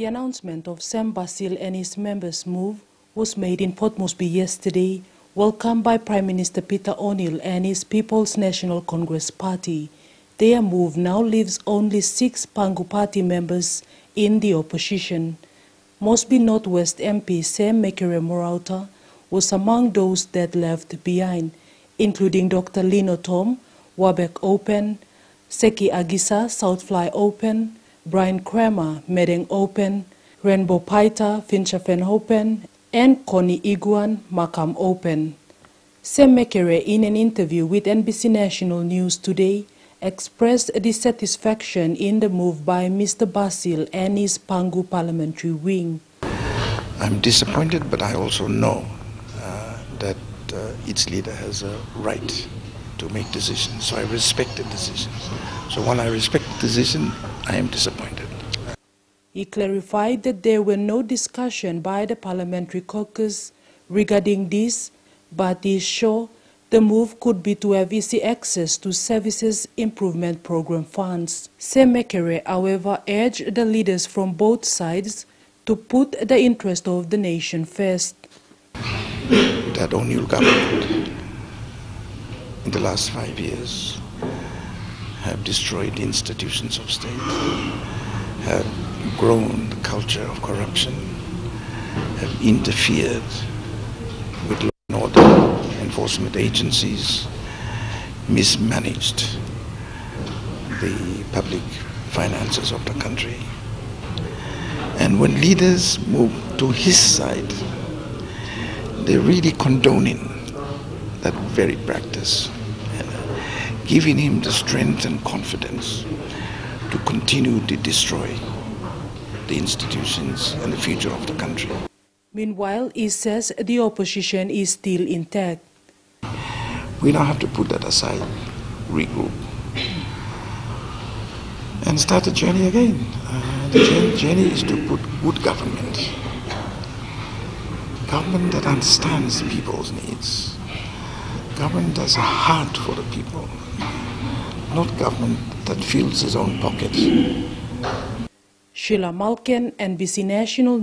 The announcement of Sam Basil and his members' move was made in Port Moresby yesterday, welcomed by Prime Minister Peter O'Neill and his People's National Congress Party. Their move now leaves only six Pangu Party members in the opposition. Moresby Northwest MP Sir Mekere Morauta was among those that left behind, including Dr. Lino Tom, Wabag Open, Seki Agisa, South Fly Open, Brian Kramer, Madang Open, Rainbo Paita, Finschhafen Open, and Connie Iguan, Markham Open. Sir Mekere, in an interview with NBC National News today, expressed dissatisfaction in the move by Mr. Basil and his Pangu parliamentary wing. I'm disappointed, but I also know uh, that uh, its leader has a right to make decisions. So I respect the decisions. So while I respect the decision, I am disappointed. He clarified that there were no discussion by the parliamentary caucus regarding this, but is sure the move could be to have easy access to Services Improvement Program funds. Sir Mekere, however, urged the leaders from both sides to put the interest of the nation first. That O'Neill government in the last five years have destroyed institutions of state, have grown the culture of corruption, have interfered with law and order enforcement agencies mismanaged the public finances of the country. And when leaders move to his side, they're really condoning that very practice giving him the strength and confidence to continue to destroy the institutions and the future of the country. Meanwhile, he says the opposition is still intact. We now have to put that aside, regroup, and start the journey again. Uh, the journey is to put good government, government that understands people's needs, government that's a heart for the people, not government that fills its own pockets. Sheila Malkin, NBC National